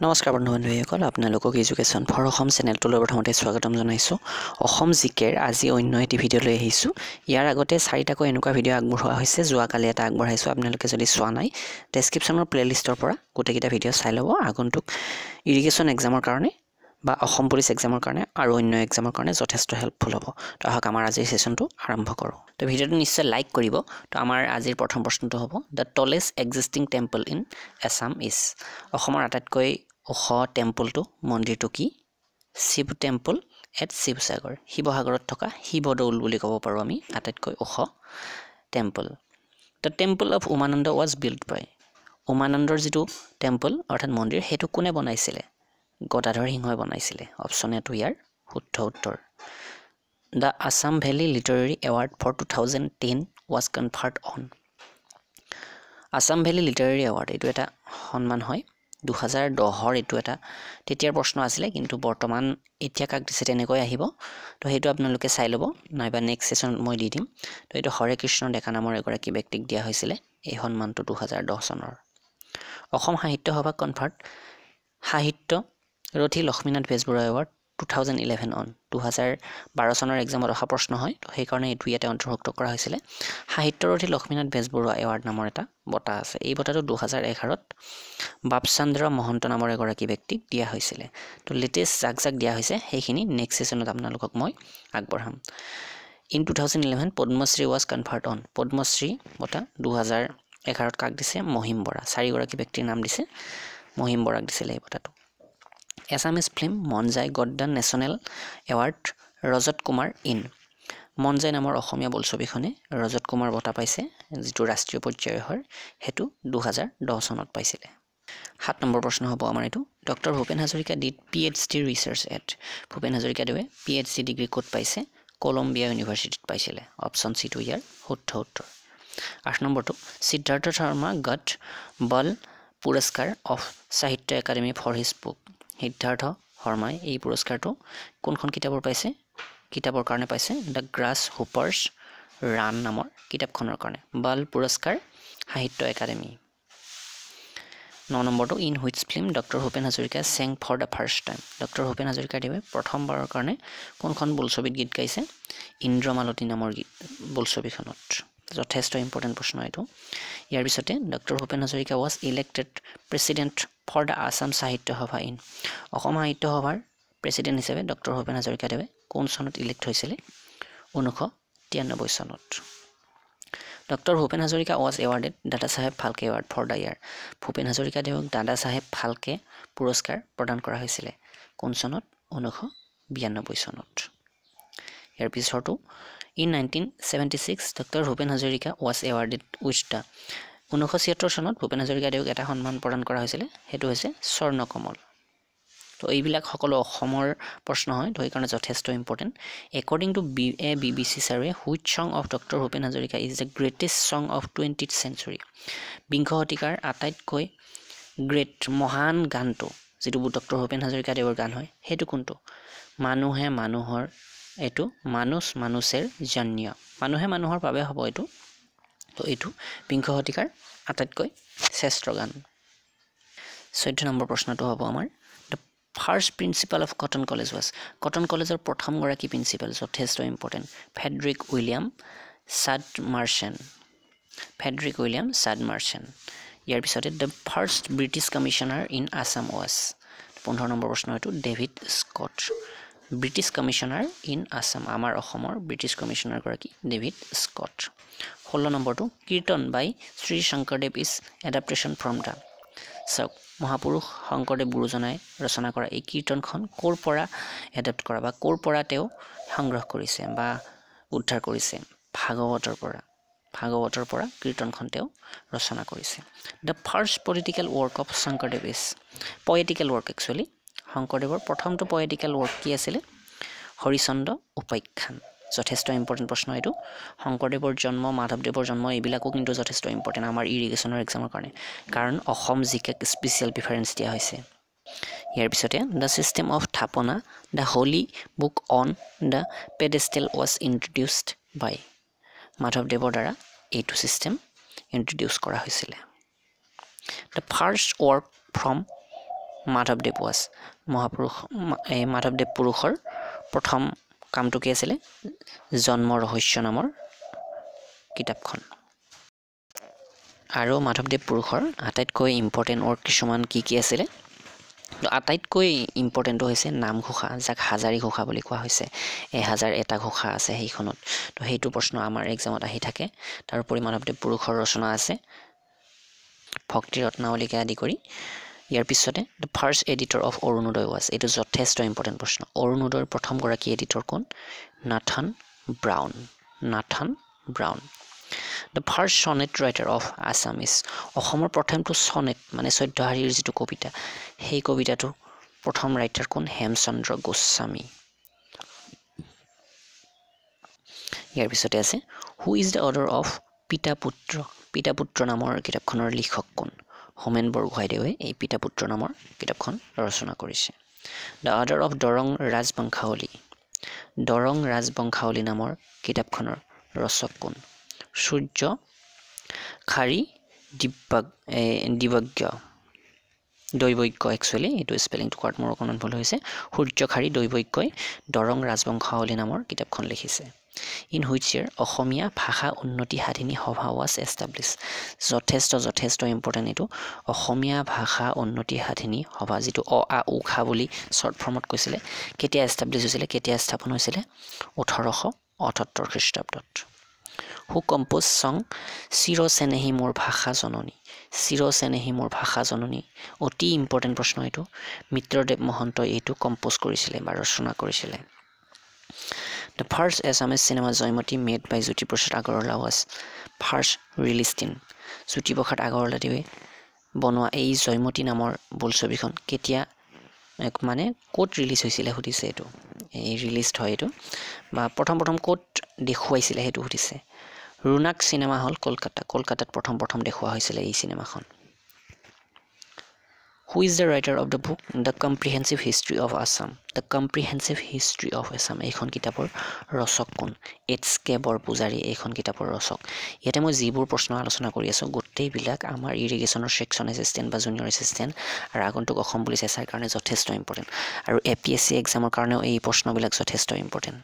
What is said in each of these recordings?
নমস্কাৰ বন্ধু বান্ধৱীসকল আপোনালোকক এডুকেশ্যন ফৰ অসম চেনেলটোলৈ প্ৰথমতে স্বাগতম জনাইছোঁ। অসম জি কেৰ আজি অন্য এটি ভিডিঅ' লৈ আহিছোঁ। ইয়াৰ আগতে চাৰিটাকৈ এনেকুৱা ভিডিঅ' আগবঢ়োৱা হৈছে যোৱাকালি এটা আগবঢ়াইছোঁ আপোনালোকে যদি চোৱা নাই ডেছক্ৰিপশ্যনৰ প্লে'লিষ্টৰ পৰা গোটেইকেইটা ভিডিঅ' চাই ল'ব। আগন্তুক ইৰিগেশ্যন এক্সামৰ কাৰণে বা অসম পুলিচ এক্সামৰ কাৰণে আৰু অন্য এক্সামৰ কাৰণে যথেষ্ট হেল্পফুল হ'ব। তো আহক আমাৰ আজিৰ ছেশ্যনটো আৰম্ভ কৰোঁ। তো ভিডিঅ'টো নিশ্চয় লাইক কৰিব। তো আমাৰ আজিৰ প্ৰথম প্ৰশ্নটো হ'ব the tallest existing temple in Assam is অসমৰ আটাইতকৈ ওখ টেম্পলটো মন্দিৰটো কি? শিৱ টেম্পল এট শিৱসাগৰ শিৱসাগৰত থকা শিৱদৌল বুলি ক'ব পাৰোঁ আমি আটাইতকৈ ওখ temple the temple of Umananda was built by উমানন্দৰ যিটো টেম্পল অৰ্থাৎ মন্দিৰ সেইটো কোনে বনাইছিলে? গদাধৰ সিংহই বনাইছিলে। অপশ্যন এটো ইয়াৰ শুদ্ধ উত্তৰ। The Assam valley literary award for two thousand ten was conferred on Assam valley literary award এইটো এটা সন্মান হয়। দুহেজাৰ দহৰ এইটো এটা তেতিয়াৰ প্ৰশ্ন আছিলে কিন্তু বৰ্তমান এতিয়া কাক দিছে তেনেকৈ আহিব। তো সেইটো আপোনালোকে চাই ল'ব নাইবা নেক্সট ছেশ্যনত মই দি দিম। তো এইটো হৰে কৃষ্ণ ডেকা নামৰ এগৰাকী ব্যক্তিক দিয়া হৈছিলে এই সন্মানটো দুহেজাৰ দহ চনৰ। Assam Sahitya Sabha conferred Sahitya Rathi Lakshminath Bezbaroa award two thousand eleven on দুহেজাৰ বাৰ চনৰ এক্সামত অহা প্ৰশ্ন হয় তো সেইকাৰণে এইটো ইয়াতে অন্তৰ্ভুক্ত কৰা হৈছিলে। সাহিত্যৰথী লক্ষ্মীনাথ বেজবৰুৱা এৱাৰ্ড নামৰ এটা বঁটা আছে। এই বঁটাটো দুহেজাৰ এঘাৰত বাপচন্দ্ৰ মহন্ত নামৰ এগৰাকী ব্যক্তিক দিয়া হৈছিলে। তো লেটেষ্ট যাক যাক দিয়া হৈছে সেইখিনি নেক্সট ছেশ্যনত আপোনালোকক মই আগবঢ়াম। In two thousand eleven Padmashri was conferred on Padmashri বঁটা দুহেজাৰ এঘাৰত কাক দিছে? মহিম বৰা। চাৰিগৰাকী ব্যক্তিৰ নাম দিছে মহিম বৰাক দিছিলে এই বঁটাটো Assamese film Manjai got the national award Rajat Kamal in. Manjai নামৰ অসমীয়া বোলছবিখনে ৰজত কুমাৰ বঁটা পাইছে যিটো ৰাষ্ট্ৰীয় পৰ্যায়ৰ হয় সেইটো দুহেজাৰ দহ চনত পাইছিলে। সাত নম্বৰ প্ৰশ্ন হ'ব আমাৰ এইটো। Doctor Bhupen Hazarika did P H D research at Bhupen হাজৰিকাদেৱে পি এইচ ডি ডিগ্ৰী ক'ত পাইছে? কলম্বিয়া ইউনিভাৰ্চিটিত পাইছিলে। অপশ্যন চিটো ইয়াৰ শুদ্ধ উত্তৰ। আঠ নম্বৰটো সিদ্ধাৰ্থ শৰ্মা গট বল পুৰস্কাৰ of Sahitya Akademi for his book Siddhartha শৰ্মাই এই পুৰস্কাৰটো কোনখন কিতাপৰ পাইছে? কিতাপৰ কাৰণে পাইছে? দ্য গ্ৰাছ হুপাৰ্ছ ৰাণ নামৰ কিতাপখনৰ কাৰণে। বাল পুৰস্কাৰ সাহিত্য একাডেমী। ন নম্বৰটো in which film doctor Bhupen Hazarika sang for the first time. Doctor Bhupen হাজৰিকাদেৱে প্ৰথমবাৰৰ কাৰণে কোনখন বোলছবিত গীত গাইছে? ইন্দ্ৰমালতী নামৰ গীত বোলছবিখনত। যথেষ্ট ইম্পৰ্টেণ্ট প্ৰশ্ন এইটো। ইয়াৰ পিছতে doctor Bhupen Hazarika was elected president for the Assam Sahitya Sabha in Assam সাহিত্য সভাৰ প্ৰেচিডেণ্ট হিচাপে ডক্টৰ ভূপেন হাজৰিকাদেৱে কোন চনত ইলেক্ট হৈছিলে? ঊনৈছশ তিৰান্নব্বৈ চনত। Doctor Bhupen Hazarika was awarded Dada Saheb Phalke award for the year Bhupen হাজৰিকাদেৱক Dada Saheb Phalke পুৰস্কাৰ প্ৰদান কৰা হৈছিলে। কোন চনত? ঊনৈছশ বিৰান্নব্বৈ চনত। ইয়াৰ পিছৰটো in nineteen seventy six doctor Bhupen Hazarika was awarded with the ঊনৈছশ ছিয়ত্তৰ চনত ভূপেন হাজৰিকাদেৱক এটা সন্মান প্ৰদান কৰা হৈছিলে সেইটো হৈছে স্বৰ্ণকমল। তো এইবিলাক সকলো অসমৰ প্ৰশ্ন হয় তো সেইকাৰণে যথেষ্ট important according to B A B B C ছাৰে which song of doctor Bhupen Hazarika is the greatest song of twentieth century বিংশ শতিকাৰ আটাইতকৈ গ্ৰেট মহান গানটো যিটো ডক্টৰ ভূপেন হাজৰিকাদেৱৰ গান হয় সেইটো কোনটো? মানুহে মানুহৰ এইটো মানুষ মানুষেৰ জন্য। মানুহে মানুহৰ বাবে হ'ব এইটো। তো এইটো বিংশ শতিকাৰ আটাইতকৈ শ্ৰেষ্ঠ গান। চৈধ্য নম্বৰ প্ৰশ্নটো হ'ব আমাৰ। The first principal of Cotton College was Cotton কলেজৰ প্ৰথমগৰাকী প্ৰিন্সিপাল যথেষ্ট important Frederick William Sudmersen Frederick William Sudmersen ইয়াৰ পিছতে the first British commissioner in Assam was পোন্ধৰ নম্বৰ প্ৰশ্ন এইটো David Scott British commissioner in Assam আমাৰ অসমৰ ব্ৰিটিছ কমিশ্যনাৰগৰাকী ডেভিড স্কট। ষোল্ল নম্বৰটো Kirtan by Shri Sankardev is adaptation from the চাওক মহাপুৰুষ শংকৰদেৱ গুৰুজনাই ৰচনা কৰা এই কীৰ্তনখন ক'ৰ পৰা এডাপ্ট কৰা বা ক'ৰ পৰা তেওঁ সংগ্ৰহ কৰিছে বা উদ্ধাৰ কৰিছে? ভাগৱতৰ পৰা। ভাগৱতৰ পৰা কীৰ্তনখন তেওঁ ৰচনা কৰিছে। The first political work of Sankardev is poetical work actually শংকৰদেৱৰ প্ৰথমটো পয়েটিকেল ৱৰ্ক কি আছিলে? হৰিচন্দ্ৰ উপাখ্যান। যথেষ্ট ইম্পৰ্টেণ্ট প্ৰশ্ন এইটো। শংকৰদেৱৰ জন্ম মাধৱদেৱৰ জন্ম এইবিলাকো কিন্তু যথেষ্ট ইম্পৰ্টেণ্ট আমাৰ ইৰিগেশ্যনৰ এক্সামৰ কাৰণে। কাৰণ অসম জিকেক স্পেচিয়েল প্ৰিফাৰেঞ্চ দিয়া হৈছে। ইয়াৰ পিছতে the system of thapana the holy book on the pedestal was introduced by মাধৱদেৱৰ দ্বাৰা এইটো ছিষ্টেম ইণ্ট্ৰডিউচ কৰা হৈছিলে। দ্য ফাৰ্ষ্ট ৱৰ্ক ফ্ৰম মাধৱদেৱ ৱাছ মহাপুৰুষ এই মাধৱদেৱ পুৰুষৰ প্ৰথম কামটো কি আছিলে? জন্ম ৰহস্য নামৰ কিতাপখন। আৰু মাধৱদেৱ পুৰুষৰ আটাইতকৈ ইম্পৰ্টেণ্ট ৱৰ্ড কিছুমান কি কি আছিলে? আটাইতকৈ ইম্পৰ্টেণ্টটো হৈছে নামঘোষা যাক হাজাৰী ঘোষা বুলি কোৱা হৈছে। এহাজাৰ এটা ঘোষা আছে সেইখনত। তো সেইটো প্ৰশ্ন আমাৰ এক্সামত আহি থাকে। তাৰোপৰি মাধৱদেৱ পুৰুষৰ ৰচনা আছে। ভক্তি ৰত্নাৱলীকে আদি কৰি। ইয়াৰ পিছতে the first editor of Arunodoi was এইটো যথেষ্ট ইম্পৰ্টেণ্ট প্ৰশ্ন। অৰুণোদয়ৰ প্ৰথমগৰাকী এডিটৰ কোন? Nathan Brown Nathan Brown the first sonnet writer of Assamese অসমৰ প্ৰথমটো চনেট মানে চৈধ্যহাৰীৰ যিটো কবিতা সেই কবিতাটো প্ৰথম ৰাইটাৰ কোন? হেমচন্দ্ৰ গোস্বামী। ইয়াৰ পিছতে আছে who is the author of Pita Putra Pita পুত্ৰ নামৰ কিতাপখনৰ লিখক কোন? হোমেন বৰগোহাঁইদেৱে এই পিতা পুত্ৰ নামৰ কিতাপখন ৰচনা কৰিছে। The order of Darrang Rajvamshavali. Darrang Rajvamshavali নামৰ কিতাপখনৰ ৰচক কোন? সূৰ্য খাৰী দিব্যাগ দিবজ্ঞ দৈবজ্ঞ একচুৱেলি এইটো স্পেলিংটো কোৱাত মোৰ অকণমান ভুল হৈছে। সূৰ্য খাৰী দৈবজ্ঞই দৰং ৰাজবংশাৱলী নামৰ কিতাপখন লিখিছে। ইন হুইচ ইয়েৰ অসমীয়া ভাষা উন্নতি সাধিনী সভা ৱাজ এষ্টাব্লিছ যথেষ্ট যথেষ্ট ইম্পৰ্টেণ্ট এইটো অসমীয়া ভাষা উন্নতি সাধিনী সভা যিটো অ আ উ খা বুলি শ্বৰ্ট ফৰ্মত কৈছিলে কেতিয়া এষ্টাব্লিছ হৈছিলে কেতিয়া স্থাপন হৈছিলে ওঠৰশ অঠসত্তৰ খ্ৰীষ্টাব্দত হু কম্প'জ চং চিৰ চেনেহী মোৰ ভাষা জননী চিৰ চেনেহী মোৰ ভাষা জননী অতি ইম্পৰ্টেণ্ট প্ৰশ্ন এইটো মিত্ৰদেৱ মহন্তই এইটো কম্প'জ কৰিছিলে বা ৰচনা কৰিছিলে the first Assamese cinema Joymoti made by Jyotiprasad Agarwala was first release in Jyotiprasad আগৰৱালাদেৱে বনোৱা এই জয়মতী নামৰ বোলছবিখন কেতিয়া মানে ক'ত ৰিলিজ হৈছিলে সুধিছে এইটো। এই ৰিলিজ হয় এইটো। বা প্ৰথম প্ৰথম ক'ত দেখুৱাইছিলে সেইটো সুধিছে। ৰুনাক চিনেমা হল কলকাতা। কলকাতাত প্ৰথম প্ৰথম দেখুওৱা হৈছিলে এই চিনেমাখন who is the writer of the book the comprehensive history of Assam the comprehensive history of Assam এইখন কিতাপৰ ৰচক কোন? এইচ কে বৰপূজাৰী এইখন কিতাপৰ ৰচক। ইয়াতে মই যিবোৰ প্ৰশ্ন আলোচনা কৰি আছোঁ গোটেইবিলাক আমাৰ ইৰিগেশ্যনৰ ছেকশ্যন এছিষ্টেণ্ট বা জুনিয়ৰ এছিষ্টেণ্ট আৰু আগন্তুক অসম পুলিচ এছাৰ কাৰণে যথেষ্ট ইম্পৰ্টেণ্ট আৰু এ পি এছ চি এক্সামৰ কাৰণেও এই প্ৰশ্নবিলাক যথেষ্ট ইম্পৰ্টেণ্ট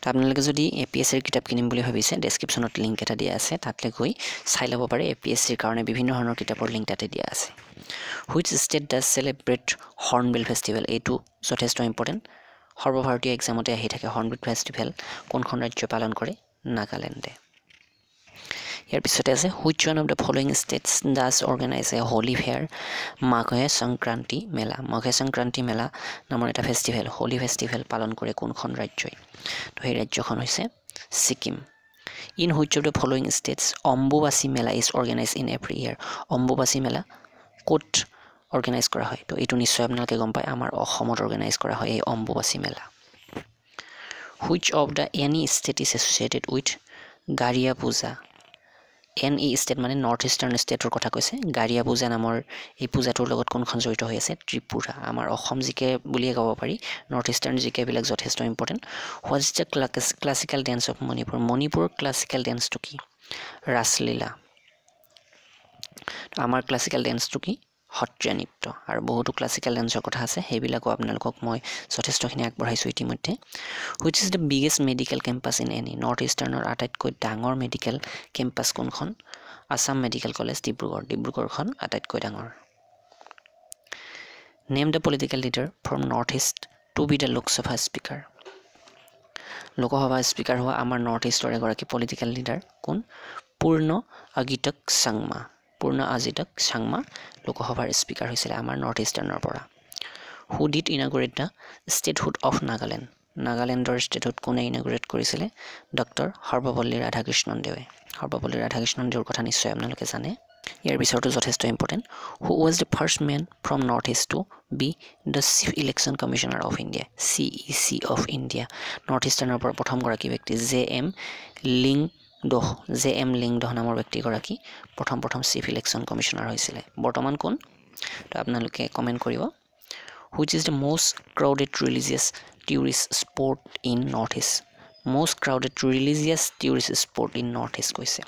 তো আপোনালোকে যদি এ পি এছ চিৰ কিতাপ কিনিম বুলি ভাবিছে ডেছক্ৰিপশ্যনত লিংক এটা দিয়া আছে তাতলৈ গৈ চাই ল'ব পাৰে এ পি এছ চিৰ কাৰণে বিভিন্ন ধৰণৰ কিতাপৰ লিংক তাতে দিয়া আছে। Which state does celebrate Hornbill festival এইটো যথেষ্ট ইম্পৰ্টেণ্ট সৰ্বভাৰতীয় এক্সামতে আহি থাকে হৰ্ণবিল ফেষ্টিভেল কোনখন ৰাজ্যই পালন কৰে? নাগালেণ্ডে। ইয়াৰ পিছতে আছে which one of the following states does organize a holy fair Maghe Sankranti Mela. Maghe Sankranti Mela নামৰ এটা ফেষ্টিভেল হোলী ফেষ্টিভেল পালন কৰে কোনখন ৰাজ্যই? তো সেই ৰাজ্যখন হৈছে Sikkim. In which of the following states Ambubachi Mela is organize in every year Ambubachi Mela ক'ত অৰ্গেনাইজ কৰা হয়? তো এইটো নিশ্চয় আপোনালোকে গম পায় আমাৰ অসমত অৰ্গেনাইজ কৰা হয় এই Ambubachi Mela. Which of the any state is associated with Garia Puja N E state মানে নৰ্থ ইষ্টাৰ্ণ ষ্টেটৰ কথা কৈছে। গাৰিয়া পূজা নামৰ এই পূজাটোৰ লগত কোনখন জড়িত হৈ আছে? ত্ৰিপুৰা। আমাৰ অসম জিকে বুলিয়ে ক'ব পাৰি। নৰ্থ ইষ্টাৰ্ণ জিকেবিলাক যথেষ্ট important what is the classical dance of Manipur মণিপুৰৰ ক্লাছিকেল ডেন্সটো কি? ৰাসলীলা আমাৰ ক্লাছিকেল ডেন্সটো কি? সত্ৰীয়া নৃত্য। আৰু বহুতো ক্লাছিকেল ডেন্সৰ কথা আছে সেইবিলাকো আপোনালোকক মই যথেষ্টখিনি আগবঢ়াইছোঁ ইতিমধ্যে। Which is the biggest medical campus in any north ইষ্টাৰ্ণৰ আটাইতকৈ ডাঙৰ মেডিকেল কেম্পাছ কোনখন? Assam medical college Dibrugarh. ডিব্ৰুগড়খন আটাইতকৈ ডাঙৰ। Name the political leader from north east to be the Lok Sabha speaker Lok Sabha speaker হোৱা আমাৰ north ইষ্টৰ এগৰাকী political leader কোন? পূৰ্ণ অগিতক চাংমা পূৰ্ণ আজিতক চাংমা লোকসভাৰ স্পীকাৰ হৈছিলে আমাৰ নৰ্থ ইষ্টাৰ্ণৰ পৰা। Who did inaugurate the statehood of Nagaland. নাগালেণ্ডৰ ষ্টেটহুড কোনে ইনাগুৰেট কৰিছিলে? ডক্টৰ সৰ্বপল্লী ৰাধাকৃষ্ণন দেৱে। সৰ্বপল্লী ৰাধাকৃষ্ণন দেৱৰ কথা নিশ্চয় আপোনালোকে জানে। ইয়াৰ পিছতো যথেষ্ট important who was the first men from north east to be the chief election commissioner of India C E C of India north ইষ্টাৰ্ণৰ পৰা প্ৰথমগৰাকী ব্যক্তি J M Lyngdoh J M Lyngdoh নামৰ ব্যক্তিগৰাকী প্ৰথম প্ৰথম চিফ ইলেকশ্যন কমিশ্যনাৰ হৈছিলে। বৰ্তমান কোন? তো আপোনালোকে কমেণ্ট কৰিব। Which is the most crowded religious tourist spot in north east most crowded religious tourist spot in north east কৈছে।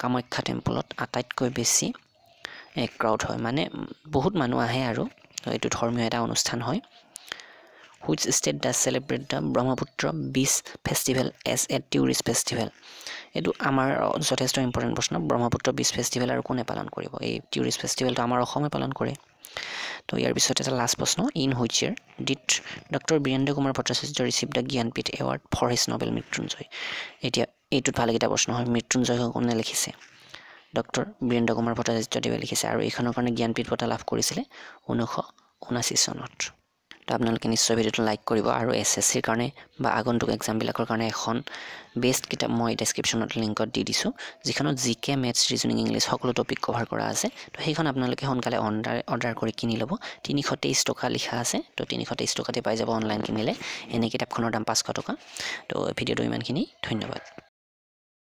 কামাখ্যা টেম্পলত আটাইতকৈ বেছি ক্ৰাউড হয়। মানে বহুত মানুহ আহে আৰু। এইটো ধৰ্মীয় এটা অনুষ্ঠান হয়। Which state does celebrate the Brahmaputra beach festival as a tourist festival এইটো আমাৰ যথেষ্ট ইম্পৰ্টেণ্ট প্ৰশ্ন। ব্ৰহ্মপুত্ৰ বিচ ফেষ্টিভেল আৰু কোনে পালন কৰিব? এই টুৰিষ্ট ফেষ্টিভেলটো আমাৰ অসমে পালন কৰে। তো ইয়াৰ পিছত এটা লাষ্ট প্ৰশ্ন in which year did doctor Birendra Kumar Bhattacharya receive the Jnanpith award for his novel Mrityunjay এতিয়া এইটোত ভালকেইটা প্ৰশ্ন হয় মৃত্যুঞ্জয় কোনে লিখিছে? ডক্টৰ বীৰেন্দ্ৰ কুমাৰ ভট্টাচাৰ্যদেৱে লিখিছে আৰু এইখনৰ কাৰণে জ্ঞানপীঠ বঁটা লাভ কৰিছিলে ঊনৈছশ ঊনাশী চনত। তো আপোনালোকে নিশ্চয় ভিডিঅ'টো লাইক কৰিব আৰু এছ এছ চিৰ কাৰণে বা আগন্তুক এক্সামবিলাকৰ কাৰণে এখন বেষ্ট কিতাপ মই ডেছক্ৰিপশ্যনত লিংকত দি দিছোঁ যিখনত G K maths reasoning English সকলো টপিক কভাৰ কৰা আছে। তো সেইখন আপোনালোকে সোনকালে অৰ্ডাৰ অৰ্ডাৰ কৰি কিনি ল'ব। তিনিশ তেইছ টকা লিখা আছে তো তিনিশ তেইছ টকাতে পাই যাব অনলাইন কিনিলে। এনে কিতাপখনৰ দাম পাঁচশ টকা। তো ভিডিঅ'টো ইমানখিনি ধন্যবাদ।